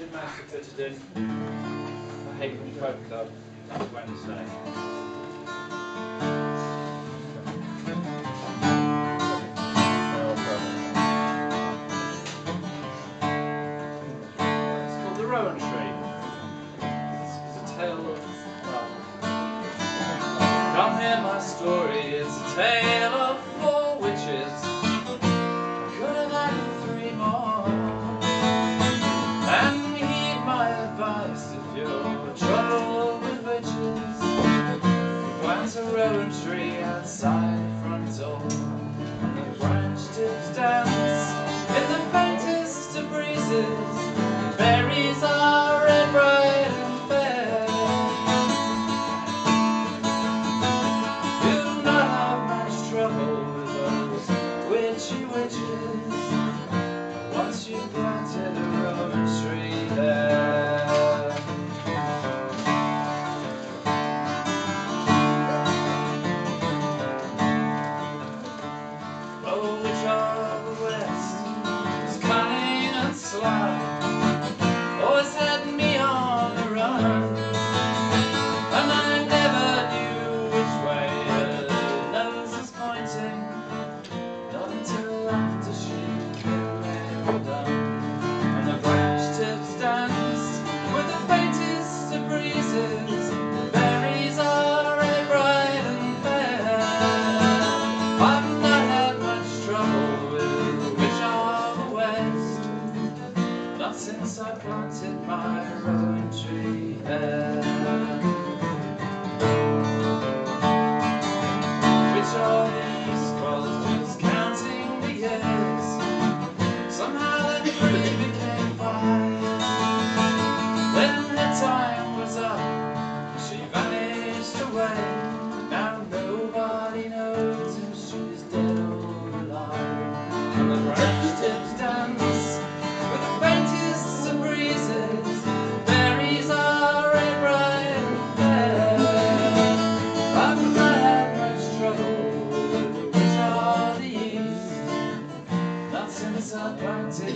did manage to fit it in the Haven Folk Club last Wednesday. It's called The Rowan Tree. This a tale of love. Come hear my story, it's a tale of a rowan tree outside.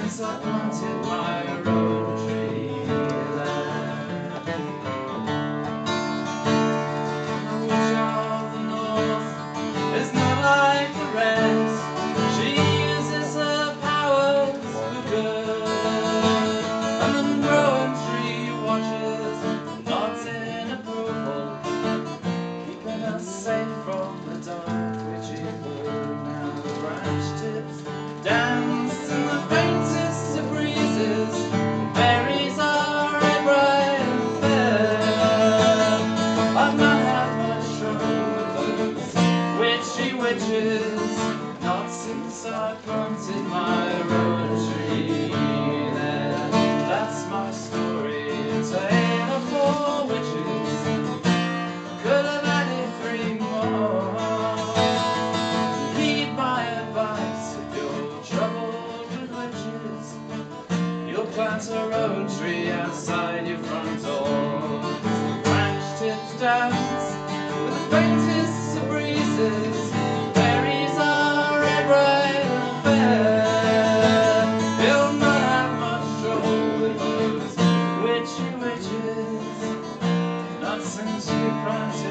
since I planted my rose. I planted my rowan tree there. That's my story, a tale four witches. Could have had three more. Heed my advice if you're troubled with. You'll plant a outside your front door. Branch tips dance. fancy, fancy.